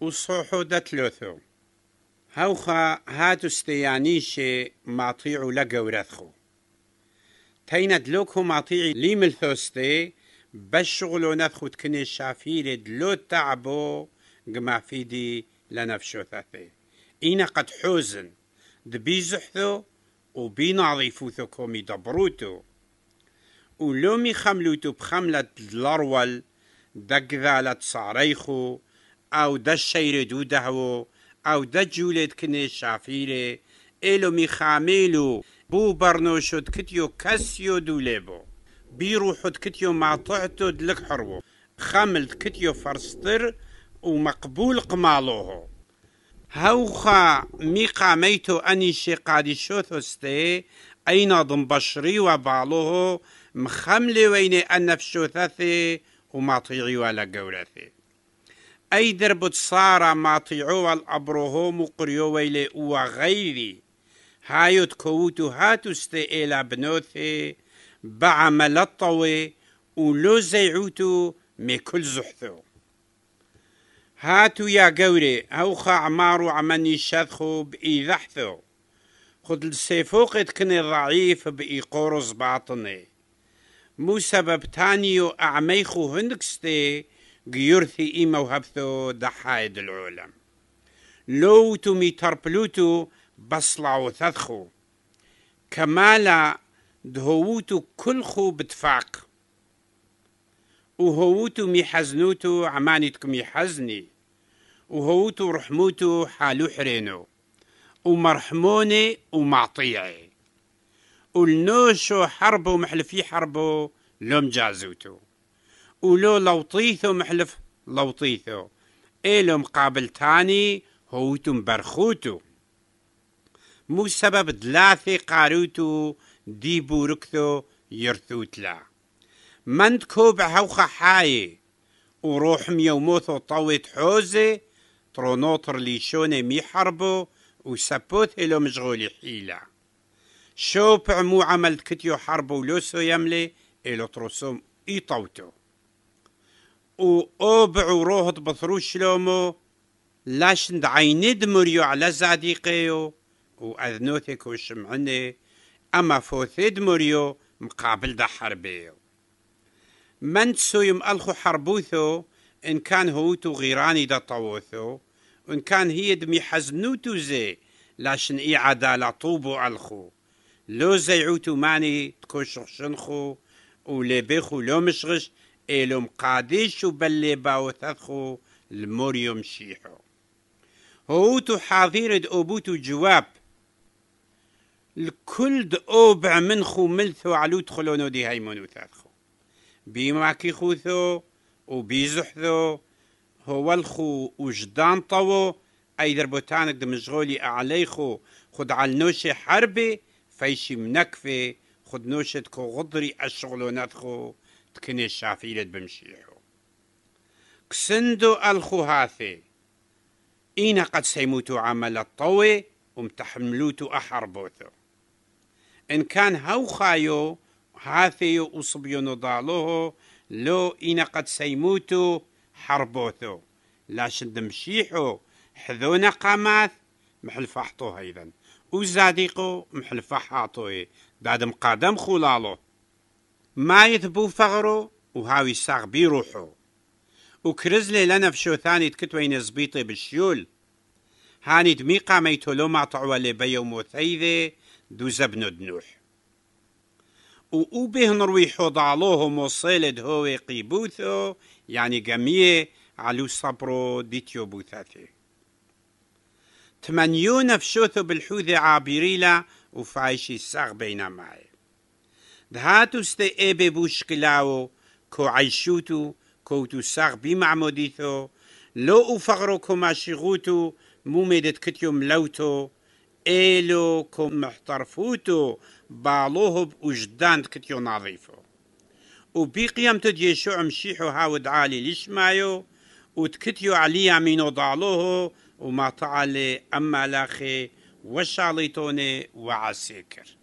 وصوحو دتلوثو هوخا هاتو استيانيشي ماطيعو لقورثخو تينا دلوكو ماطيعي لي ملثوستي بشغلو نثخو تكني شافيري دلو تعبو قما فيدي لنفشو ثاثي. إينا قد حوزن. دبيزحثو وبينظيفوثو كومي دبروتو. ولومي خملوتو بخملة الارول دقذالة صاريخو أو دا الشير دودهو أو دا جولد كني شافيري إلو ميخاميلو بو برنوشود كتيو كاسيو دوليبو بيروحود كتيو معطعتو دلك حرو خملت كتيو فرستر ومقبول قمالوهو هوخا ميقا ميتو أني شي قادي شوثوستي أين ضمبشري وبالوه مخملي وين النفشوثثي وماطيعي ولا قولثي أي دربت صار ماطيعو الأبروهو مقريو ويلي وغيري هايوت كوتو هاتوستي إلى بنوثي بعمل الطوي ولو زيعوتو مي كل زحثو. هاتو يا قوري هوخا عمارو عمني شذخو بإيذحثو خد السيفوقت كني ضعيف بإيقورز باطني. مو سبب تانيو أعميخو هندكستي جيورثي إيما وهبثو دحايد العالم لو تمي تربلوتو بصلعو ثذخو كمالا دهوتو كلخو بتفاق وهوتو مي حزنوتو عمانتكم يحزني وهوتو رحموتو حالو حرينو ومرحموني ومعطيعي والنوشو حربو محلفي حربو لوم جازوتو ولو لوطيثو محلف لوطيثو. إلو مقابل تاني هوتو مبرخوتو. مو سبب دلاثي قاروتو دي بوركثو يرثوتلا. من تكوب هوخا حاي وروح ميوموثو طويت حوزي ترونوتر ليشوني مي حربو وسبوت إلو مشغولي حيلة شو بعمو عملت كتيو حربو ولوسو يملي إلو ترسوم إي طوتو وأوبعو روهط بثروش لومو لاشن عيند مريو على زاديقيو وأذنوثك وشمعني أما فوثيد مريو مقابل دا حربيو من تسويم ألخو حربوثو إن كان هوتو غيراني دا طووثو وإن كان هي دمي حزنوتو زي لاشن إي عدالة طوبو ألخو لو زيعوتو ماني تكوشخ شنخو وليبيخو لو مشغش إلو مقاديش وبلي باوثخو الموريو مشيحو هوتو حاضيرد أوبوتو جواب. الكل أوبع منخو ملثو علو تخلونو دي هايمونو ثاثخو بيما كي خوثو وبيزحثو هو الخو وجدان طوو أي دربوتانك دمشغولي أعليخو خد على نوشي حربي فيشي منكفي خد نوشت كو غضري الشغلوناتخو تكني شافيلت بمشيحو كسندو الخو هاثي إينا قد سيموتو عمل الطوي ومتحملوتو أحربوتو إن كان هاو خايو هاثيو وصبيو نضالوه لو إنا قد سيموتو حربوثو. لاشن دمشيحو حذونا قامات محل فحطو أيضا وزاديقو محل فحاطو داد مقادم خلالو ما يثبو فغرو وهاوي ساغ بيروحو وكرزلي لنا في شو ثاني تكتوين زبيطي بالشيول هاني دميقا ميتولو ما طعوة لبيو موثيذي دو زبنو دنوح. وبه نروي حضالوه موصيلد هو قيبوثو يعني قمية علو صبرو ديتيو بوثاثي تمنيون فشوثو بالحوذ عابريلا وفايشي الساغ بين معي دهاتو استي ايبي بوشكلاو كو عيشوتو كوتو ساغ بمعموديثو لو أفغرو كما شغوتو موميدت كتيو ملوتو إيلو كم محترفوتو بالوه بوجدان كتيو نظيفو وبقيم تديشو عمشيحو هاود عالي ليش مايو وتكتيو عليا مينو ضالوه وما تعالي أما لاخي وشاليتوني وعسيكر